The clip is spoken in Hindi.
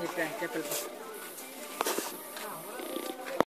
ये चैपल